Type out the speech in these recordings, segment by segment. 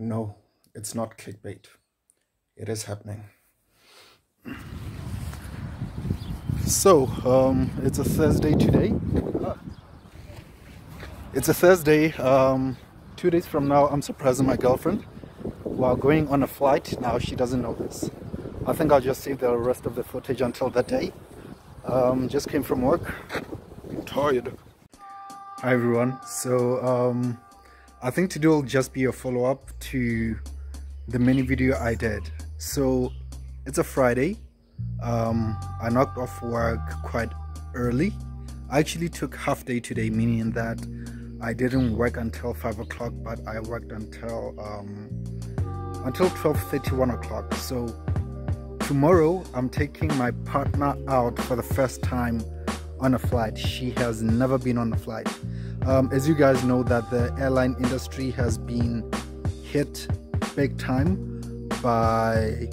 No, it's not clickbait. It is happening. So, um, it's a Thursday today. It's a Thursday. Um, two days from now, I'm surprising my girlfriend while going on a flight. Now she doesn't know this. I think I'll just save the rest of the footage until that day. Um, just came from work. I'm tired. Hi everyone. So um, I think today will just be a follow-up to the mini video I did. So it's a Friday. Um, I knocked off work quite early. I actually took half day today, meaning that I didn't work until 5 o'clock, but I worked until um, until 12:31 o'clock. So tomorrow I'm taking my partner out for the first time on a flight. She has never been on a flight. Um, as you guys know that the airline industry has been hit big time by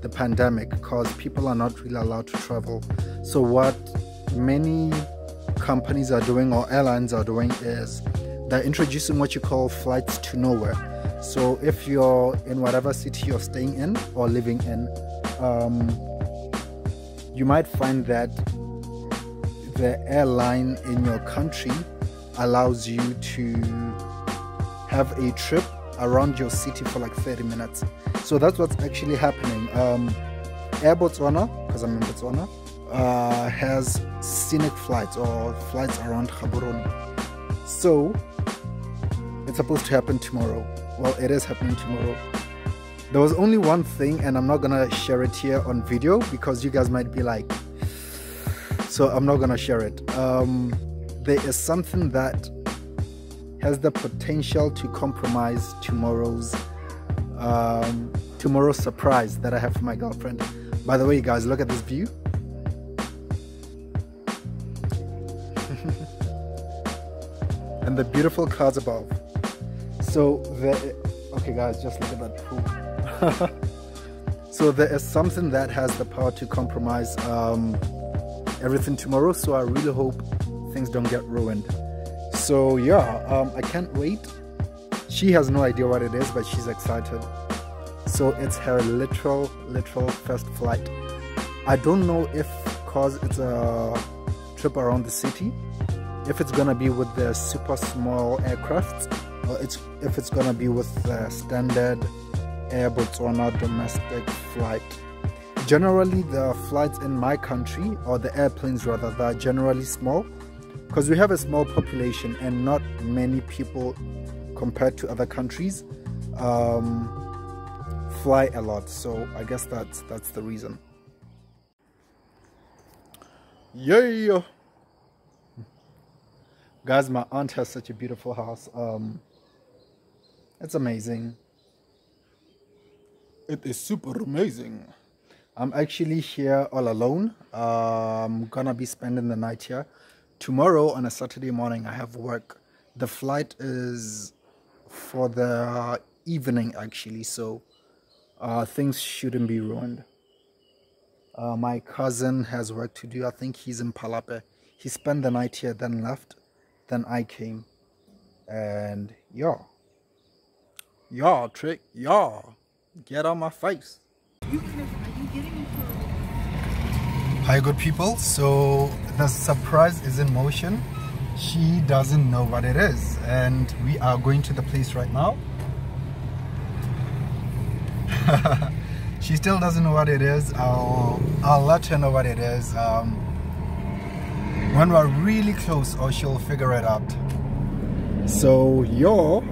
the pandemic because people are not really allowed to travel. So what many companies are doing or airlines are doing is they're introducing what you call flights to nowhere. So if you're in whatever city you're staying in or living in, um, you might find that the airline in your country allows you to have a trip around your city for like 30 minutes. So that's what's actually happening. Um, Air Botswana, because I'm in Botswana, uh, has scenic flights or flights around Gaborone. So it's supposed to happen tomorrow. Well, it is happening tomorrow. There was only one thing, and I'm not gonna share it here on video because you guys might be like, so I'm not gonna share it. Um, there is something that has the potential to compromise tomorrow's um, tomorrow's surprise that I have for my girlfriend. By the way, guys, look at this view. and the beautiful clouds above. So the okay, guys, just look at that pool. so there is something that has the power to compromise um, everything tomorrow. So I really hope things don't get ruined. So yeah um, i can't wait. She has no idea what it is but she's excited. So it's her literal literal first flight. I don't know if cause it's a trip around the city if it's gonna be with the super small aircraft or it's if it's gonna be with the standard air botswana domestic flight. Generally the flights in my country or the airplanes rather they're generally small because we have a small population and not many people compared to other countries um, fly a lot. So I guess that's that's the reason. Yeah guys my aunt has such a beautiful house. Um, it's amazing. It is super amazing. I'm actually here all alone. I'm gonna be spending the night here tomorrow on a Saturday morning I have work. The flight is for the evening actually, so uh, things shouldn't be ruined. Uh, my cousin has work to do. I think he's in Palapye. He spent the night here, then left. Then I came. And yeah. Yeah, trick. Yeah. Get on my face. Hi good people, so the surprise is in motion. She doesn't know what it is and we are going to the place right now. she still doesn't know what it is. I'll, I'll let her know what it is um, when we're really close or she'll figure it out. So yo.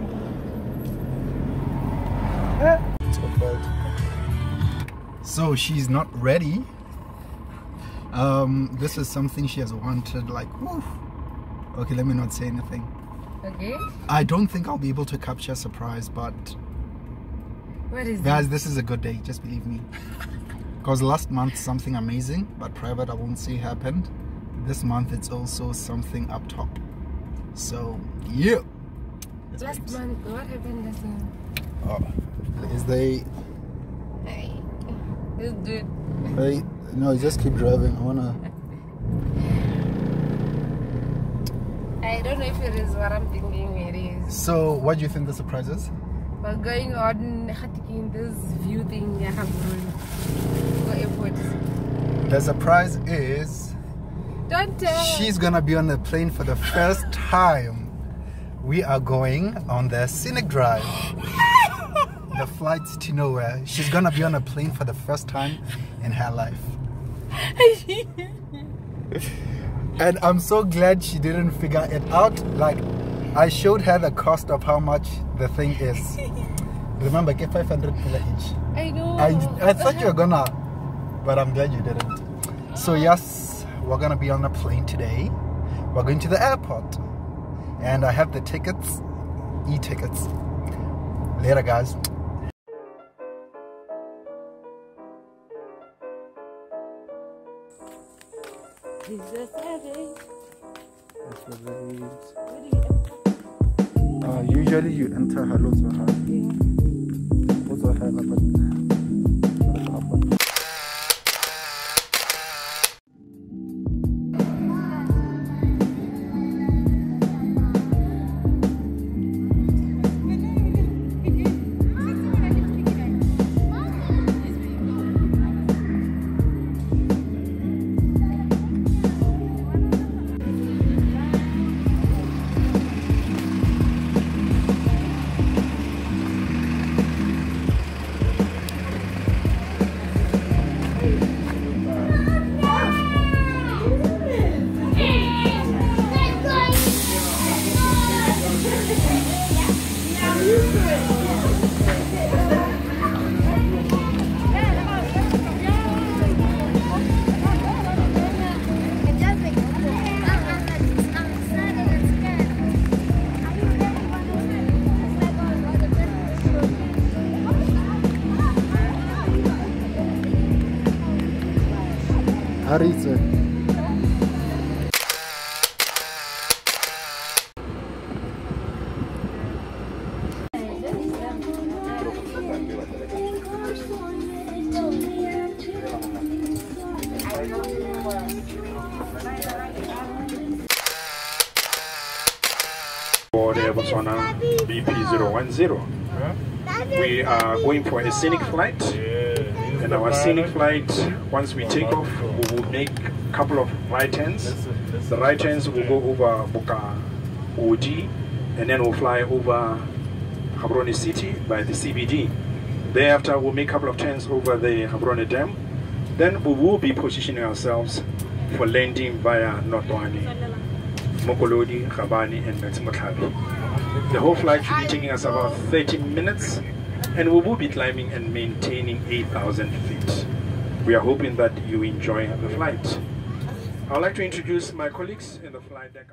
So she's not ready um, this is something she has wanted like okay let me not say anything. Okay. I don't think i'll be able to capture surprise but what is guys this? this is a good day just believe me. Because last month something amazing but private i won't say happened. This month it's also something up top. So yeah. Last month what happened last month? Oh is they hey this dude hey no, just keep driving. I wanna. I don't know if it is what I'm thinking it is. So, what do you think the surprise is? We're going on in this view thing I yeah, Go airport. The surprise is Don't tell. she's gonna be on the plane for the first time. We are going on the scenic drive. the flights to nowhere. She's gonna be on a plane for the first time in her life. and I'm so glad she didn't figure it out. Like, I showed her the cost of how much the thing is. Remember, get 500 kilo each. I know. I, I thought you were gonna, but I'm glad you didn't. So, yes, we're gonna be on a plane today. We're going to the airport. And I have the tickets, e tickets. Later, guys. Jesus heaven. Uh, usually you enter hello Zoha. Zoha, but The Botswana BP010. We are going for a scenic flight. And our scenic flight, once we take off, we will make a couple of right turns. The right turns will go over Boka Odi, and then we'll fly over Gaborone City by the CBD. Thereafter, we'll make a couple of turns over the Gaborone Dam. Then we will be positioning ourselves for landing via Notwane. Mokolodi, Rabani, and Metsimotlhabe. The whole flight should be taking us about 30 minutes, and we will be climbing and maintaining 8,000 feet. We are hoping that you enjoy the flight. I would like to introduce my colleagues in the flight deck.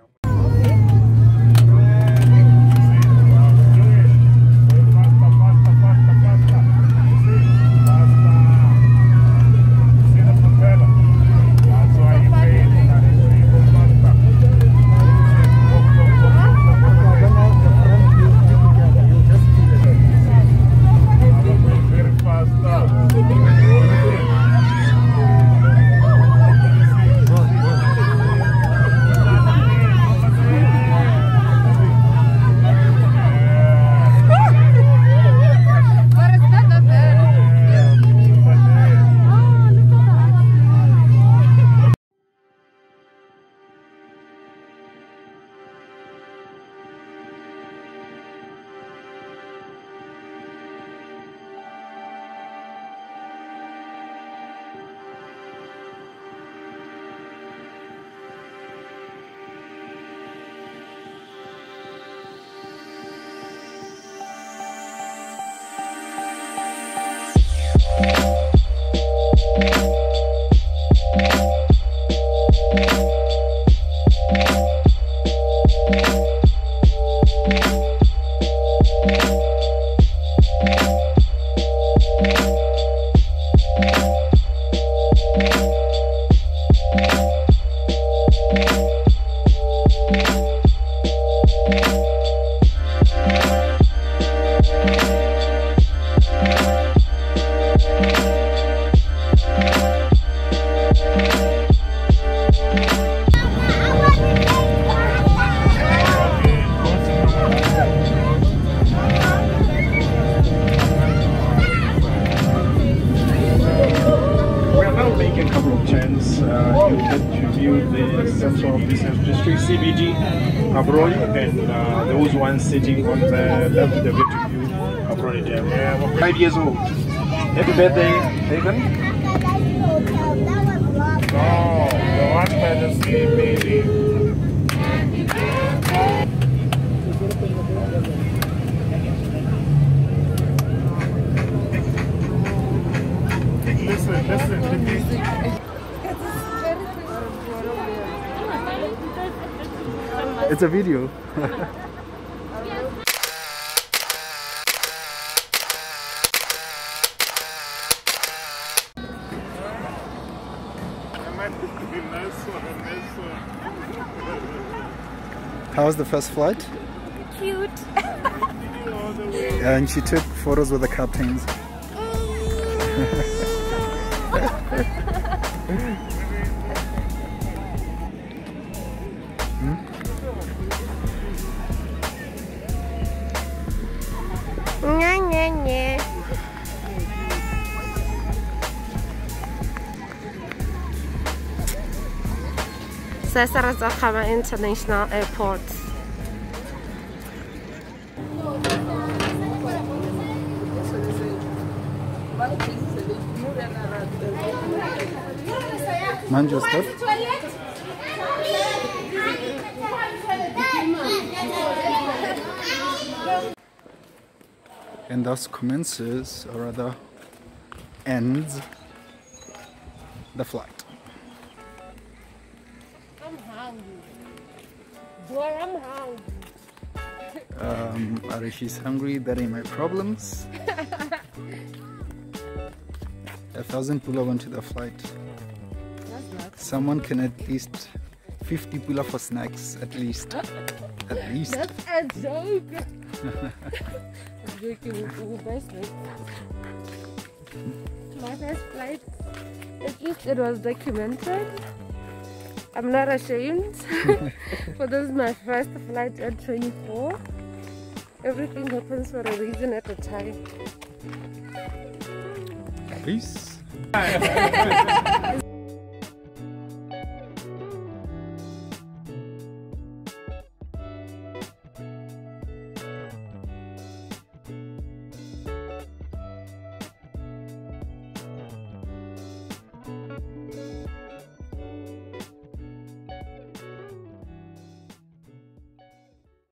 review the Central Business District, CBD, abroad, and uh, ones sitting on the left of the view, Gaborone Dam. Yeah, five years old. Happy birthday, Haven. The one. Listen, listen, listen. It's a video. Nice one, nice one. How was the first flight? Cute. All the way. And she took photos with the captains. Seretse Khama International Airport. Your stuff. And thus commences, or rather ends, the flight. Boy, I'm hungry. Um, Arishi's hungry, that ain't my problems. A thousand pula went to the flight. That's. Someone can at least 50 pula for snacks, at least. At least. That's a joke. I'm joking with you guys. My first flight, at least it was documented. I'm not ashamed. For this is my first flight at 24. Everything happens for a reason at a time. Peace.